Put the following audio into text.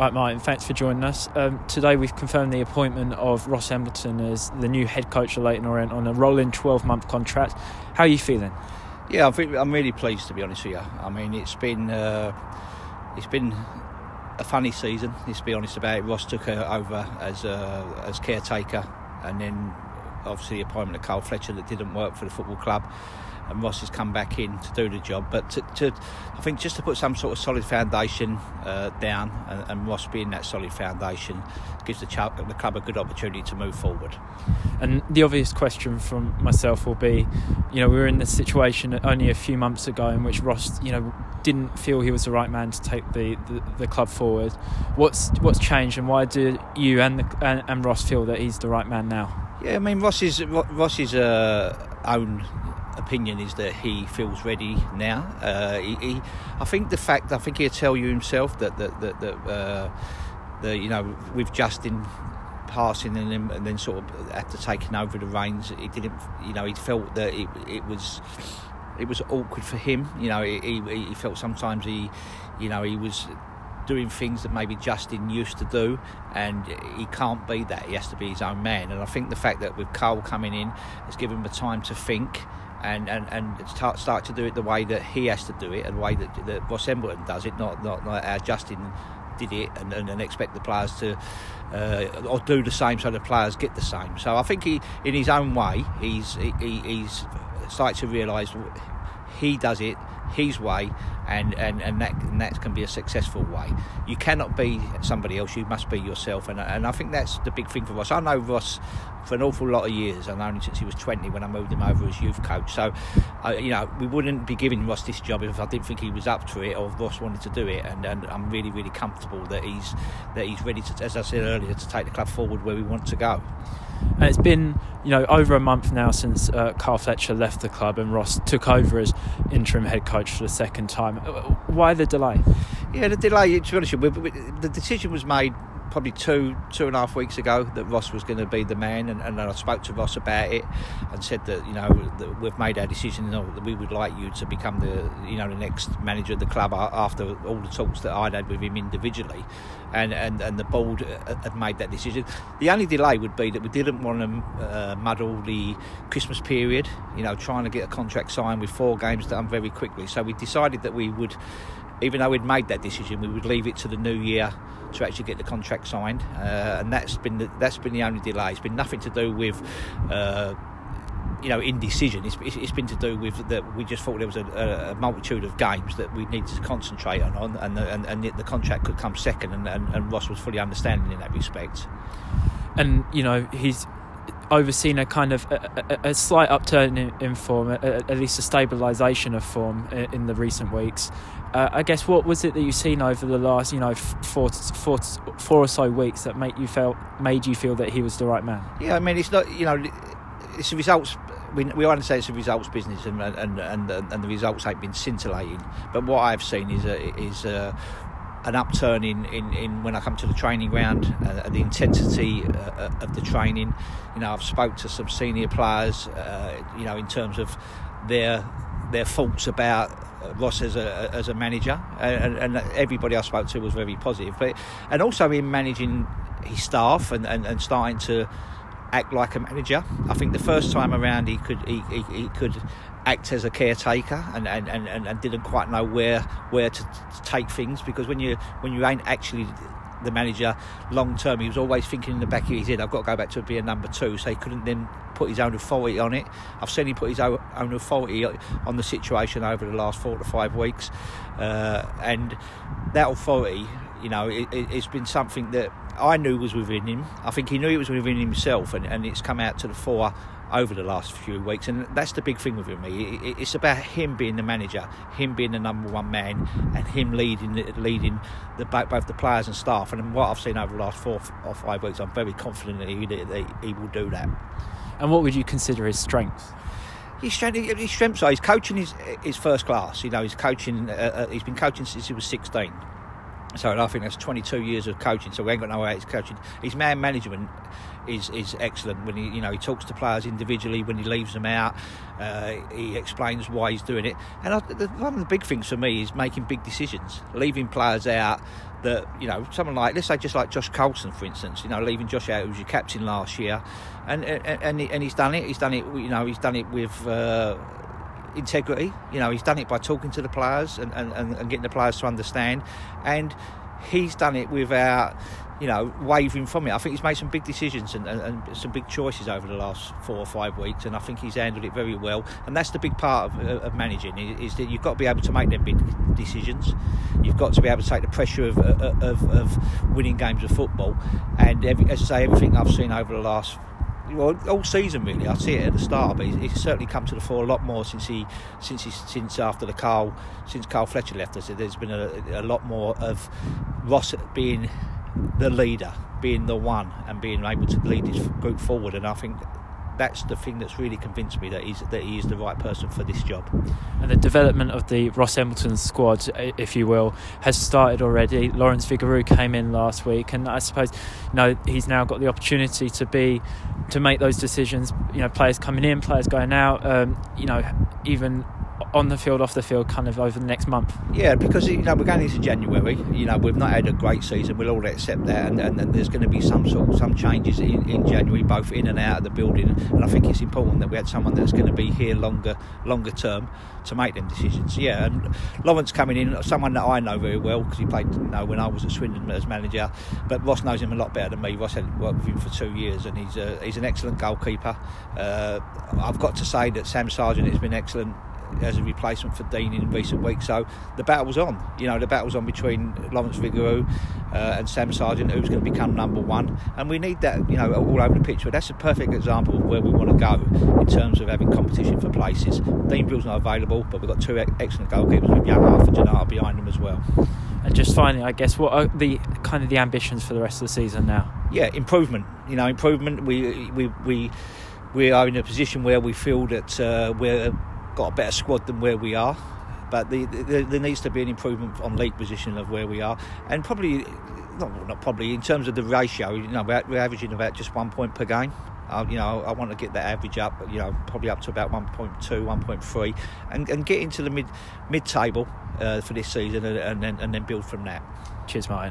Right, Martin, thanks for joining us. Um, today we've confirmed the appointment of Ross Embleton as the new head coach of Leyton Orient on a rolling 12 month contract. How are you feeling? Yeah, I'm really pleased to be honest with you. I mean, it's been uh, it's been a funny season. Let's be honest about it. Ross took over as as caretaker, and then obviously the appointment of Carl Fletcher that didn't work for the football club and Ross has come back in to do the job. But to, to I think just to put some sort of solid foundation uh, down, and, and, Ross being that solid foundation gives the, ch- the club a good opportunity to move forward. And the obvious question from myself will be, you know, we were in this situation only a few months ago in which Ross, you know, didn't feel he was the right man to take the, the, the club forward. What's what's changed, and why do you and the, and, and Ross feel that he's the right man now? Yeah, I mean ross Ross's Ross's uh, own opinion is that he feels ready now. Uh, he, he, I think the fact, I think he'll tell you himself that that that, that uh, the you know with Justin passing and then, and then sort of after taking over the reins, he didn't, you know, he felt that it, it was it was awkward for him. You know, he, he felt sometimes he, you know, he was doing things that maybe Justin used to do, and he can't be that. He has to be his own man. And I think the fact that with Carl coming in has given him the time to think and, and, and start, start to do it the way that he has to do it and the way that, that Ross Embleton does it, not, not like how Justin did it and, and, and expect the players to uh, or do the same so the players get the same. So I think he, in his own way, he's he, he's started to realise he does it his way, and, and, and that and that can be a successful way. You cannot be somebody else. You must be yourself, and and I think that's the big thing for Ross. I know Ross for an awful lot of years, and only since he was 20 when I moved him over as youth coach. So, you know, we wouldn't be giving Ross this job if I didn't think he was up to it or Ross wanted to do it. And, and I'm really, really comfortable that he's that he's ready to, as I said earlier, to take the club forward where we want to go. And it's been, you know, over a month now since uh, Carl Fletcher left the club and Ross took over as interim head coach for the second time. Uh, why the delay? Yeah, the delay. To be honest, you, the decision was made probably two two and a half weeks ago that Ross was going to be the man, and, and I spoke to Ross about it and said that you know that we've made our decision. You know, that we would like you to become the you know the next manager of the club after all the talks that I'd had with him individually, and and, and the board uh, had made that decision. The only delay would be that we didn't want to uh, muddle the Christmas period. You know, trying to get a contract signed with four games done very quickly. So we decided that we would even though we'd made that decision, we would leave it to the new year to actually get the contract signed, uh, and that's been the, that's been the only delay. It's been nothing to do with. Uh, you know, indecision. It's, it's been to do with that. We just thought there was a, a, multitude of games that we needed to concentrate on, and the, and, and the contract could come second. And, and, and Ross was fully understanding in that respect. And you know, he's overseen a kind of a, a, a slight upturn in, in form, at least a stabilisation of form in, in the recent weeks. Uh, I guess what was it that you've seen over the last, you know, four, four, four or so weeks that made you felt made you feel that he was the right man? Yeah, I mean, it's not, you know, it's the results. We, we understand it's a results business, and and and, and the results ain't been scintillating. But what I've seen is a, is a, an upturn in, in, in, when I come to the training ground, uh, the intensity uh, of the training. You know, I've spoke to some senior players, uh, you know, in terms of their their thoughts about Ross as a as a manager, and, and, everybody I spoke to was very positive. But and also in managing his staff and, and, and starting to act like a manager. I think the first time around he could he, he, he could act as a caretaker and, and, and, and didn't quite know where where to, to take things because when you when you ain't actually the manager long term. He was always thinking in the back of his head, I've got to go back to being number two. So he couldn't then put his own authority on it. I've seen him put his own, authority on the situation over the last four to five weeks. Uh, and that authority, you know, it, has been something that I knew was within him. I think he knew it was within himself, and, and it's come out to the fore over the last few weeks, and that's the big thing with him. It's about him being the manager, him being the number one man, and him leading leading the both the players and staff. And what I've seen over the last four or five weeks, I'm very confident that he, that he will do that. And what would you consider his strengths? His strength, his strengths are his coaching is is first class. You know, he's coaching. Uh, uh, he's been coaching since he was 16 So I think that's 22 years of coaching. So we ain't got no way he's coaching. His man management is is excellent. When he you know he talks to players individually when he leaves them out, uh, he explains why he's doing it. And I, the, one of the big things for me is making big decisions, leaving players out. That you know, someone like let's say just like Josh Coulson, for instance. You know, leaving Josh out, who was your captain last year, and and and, he, and he's done it. He's done it. You know, he's done it with. Uh, integrity. You know, he's done it by talking to the players and, and, and getting the players to understand. And he's done it without, you know, wavering from it. I think he's made some big decisions and, and, and, some big choices over the last four or five weeks, and I think he's handled it very well. And that's the big part of, of managing is that you've got to be able to make them big decisions. You've got to be able to take the pressure of, of, of winning games of football. And every, as I say, everything I've seen over the last well, all season really. I see it at the start, but he's, certainly come to the fore a lot more since he, since he, since after the Carl, since Carl Fletcher left us. There's been a, a lot more of Ross being the leader, being the one, and being able to lead his group forward. And I think that's the thing that's really convinced me that he's that he is the right person for this job. And the development of the Ross Embleton squad, if you will, has started already. Lawrence Vigouroux came in last week, and I suppose you know he's now got the opportunity to be to make those decisions. You know, players coming in, players going out. Um, you know, even on the field, off the field, kind of over the next month? Yeah, because you know we're going into January. You know we've not had a great season. We'll all accept that, and, and, there's going to be some sort some changes in, in, January, both in and out of the building. And I think it's important that we had someone that's going to be here longer longer term to make them decisions. Yeah, and Lawrence coming in, someone that I know very well because he played you know, when I was at Swindon as manager. But Ross knows him a lot better than me. Ross had worked with him for two years, and he's a, he's an excellent goalkeeper. Uh, I've got to say that Sam Sargeant has been excellent as a replacement for Dean in recent weeks. So the battle's on. You know, the battle's on between Lawrence Vigouroux uh, and Sam Sargeant, who's going to become number one. And we need that, you know, all over the pitch. But that's a perfect example of where we want to go in terms of having competition for places. Dean Brill's not available, but we've got two excellent goalkeepers with young Arthur Janata behind them as well. And just finally, I guess, what are the kind of the ambitions for the rest of the season now? Yeah, improvement. You know, improvement. We we we we are in a position where we feel that uh, we're got a better squad than where we are. But the, the, there needs to be an improvement on league position of where we are, and probably not, not probably in terms of the ratio. You know, we're, we're averaging about just one point per game. Uh, you know, I want to get that average up. You know, probably up to about 1.2, 1.3, and, and get into the mid mid table uh, for this season, and, and then and then build from that. Cheers, Martin.